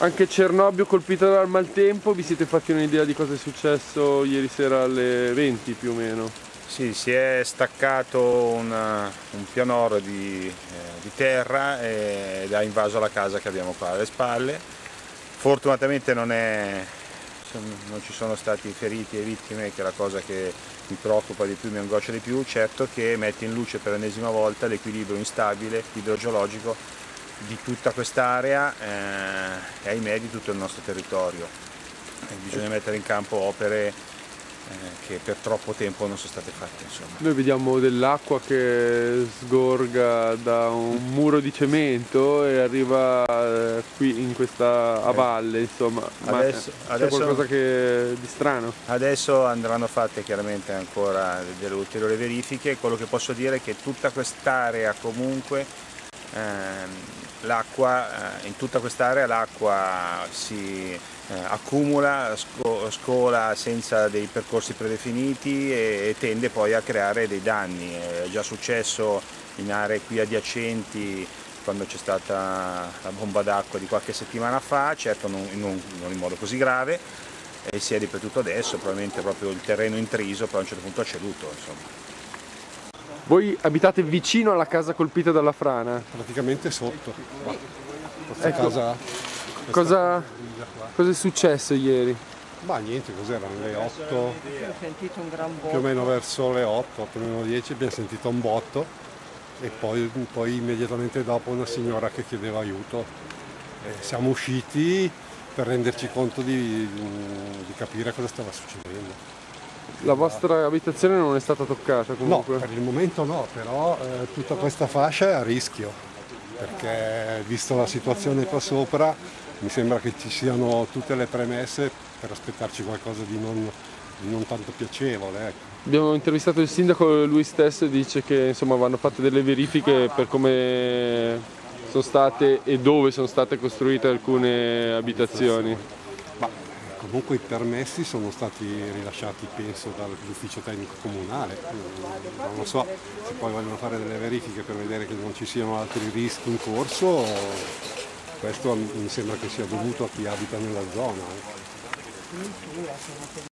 Anche Cernobbio colpita dal maltempo, vi siete fatti un'idea di cosa è successo ieri sera alle 20 più o meno? Sì, si è staccato una, un pianoro di, eh, di, terra ed ha invaso la casa che abbiamo qua alle spalle. Fortunatamente non, è, non ci sono stati feriti e vittime, che è la cosa che mi preoccupa di più, mi angoscia di più, certo che mette in luce per l'ennesima volta l'equilibrio instabile idrogeologico di tutta quest'area eh, e ahimè di tutto il nostro territorio. E bisogna mettere in campo opere eh, che per troppo tempo non sono state fatte. Insomma. Noi vediamo dell'acqua che sgorga da un muro di cemento e arriva eh, qui in questa a valle, insomma. Adesso, c'è adesso, qualcosa che, di strano? Adesso andranno fatte chiaramente ancora delle ulteriori verifiche. Quello che posso dire è che tutta quest'area comunque l'acqua, eh, in tutta quest'area l'acqua si eh, accumula, scola senza dei percorsi predefiniti e, tende poi a creare dei danni. È già successo in aree qui adiacenti quando c'è stata la bomba d'acqua di qualche settimana fa, certo non, in modo così grave, e si è ripetuto adesso, probabilmente proprio il terreno intriso, però a un certo punto ha ceduto. Insomma. Voi abitate vicino alla casa colpita dalla frana? Praticamente sotto. Questa ecco. casa. Questa cosa, cosa è successo ieri? Ma niente, cos'erano le 8? Più o meno verso le 8, 8 meno 10 abbiamo sentito un botto e poi, poi immediatamente dopo una signora che chiedeva aiuto. E siamo usciti per renderci conto di, di capire cosa stava succedendo. La vostra abitazione non è stata toccata comunque? No, per il momento no, però eh, tutta questa fascia è a rischio, perché visto la situazione qua sopra mi sembra che ci siano tutte le premesse per aspettarci qualcosa di non, di non tanto piacevole. Ecco. Abbiamo intervistato il sindaco, lui stesso dice che insomma, vanno fatte delle verifiche per come sono state e dove sono state costruite alcune abitazioni. Comunque i permessi sono stati rilasciati penso dall'ufficio tecnico comunale, non lo so se poi vogliono fare delle verifiche per vedere che non ci siano altri rischi in corso, questo mi sembra che sia dovuto a chi abita nella zona.